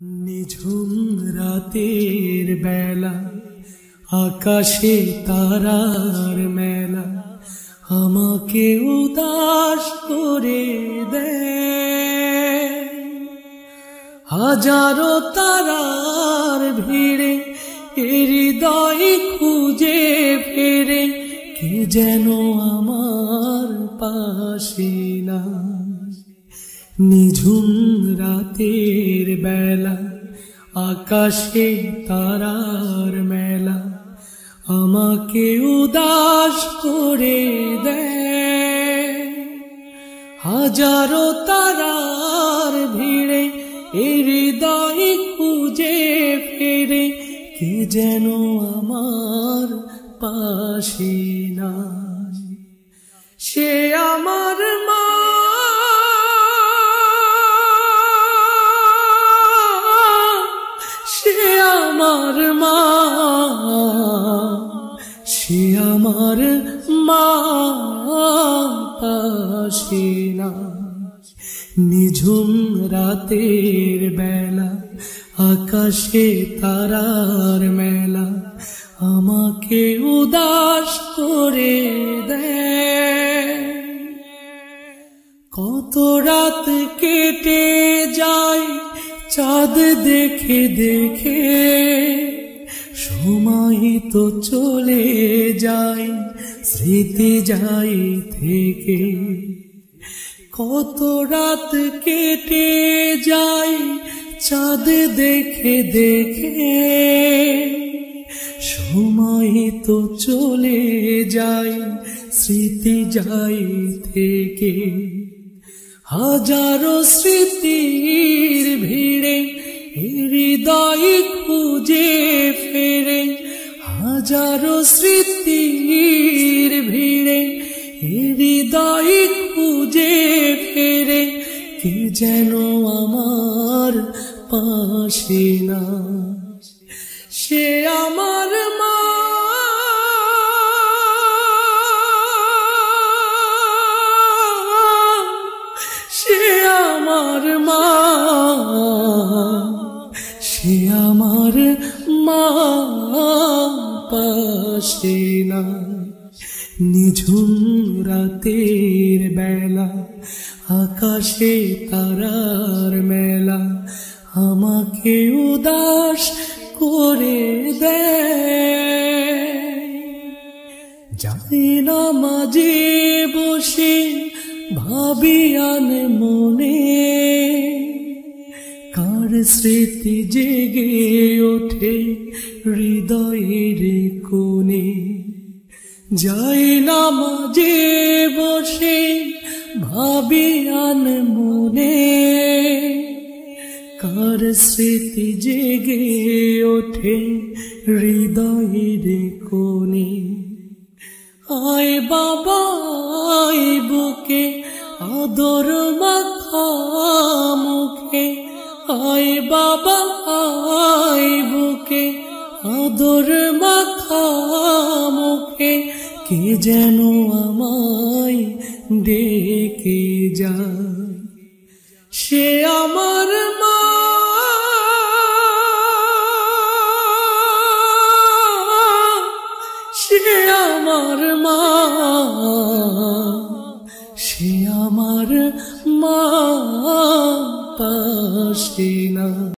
নিঝুম রাতের বেলা, আকাশে তারার মেলা, আমাকে উদাস করে দেয়। হাজারো তারার ভিড়ে হৃদয় খুঁজে ফেরে, কে যেন আমার পাশে না। নিঝুম রাতের বেলা, আকাশে তারার মেলা, আমাকে উদাস করে দেয়। হাজারো তারার ভিড়ে হৃদয় খুঁজে ফেরে, কে যেন আমার পাশে না আমার মা পাশে না। নিঝুম রাতের বেলা, আকাশে তারার মেলা, আমাকে উদাস করে দেয়। কত রাত কেটে যায়, চাঁদ দেখে দেখে। সময় তো চলে যায়, স্মৃতি যাই থেকে। কত রাত কেটে যায়, চাঁদ দেখে দেখে। সময় তো চলে যায়, স্মৃতি যাই থেকে। হাজারো স্মৃতির ভিড়ে হৃদয় খুঁজে ফেরে হাজারো স্মৃতির ভিড়ে, হৃদয় খুঁজে ফেরে, কে যেন আমার পাশে না সে আমার মা সে আমার মা পাশে না। নিঝুম রাতের বেলা, আকাশে তারার মেলা, আমাকে উদাস করে দেয়। যাই না মাঝে বসে ভাবিয়ান মনে স্মৃতি জেগে ওঠে হৃদয়ের কোণে। যাই না বসে ভাবিয়ান মনে। কার স্মৃতি জেগে ওঠে হৃদয়ের কোণে। আয় বাবা বুকে আদর মাখা মুখে। আয় বাবা, আয় বুকে, আদর মাখা মুখে, কে যেন আমায় ডেকে যায়? সে আমার মা। সে আমার মা। সে আমার মা। পাশে না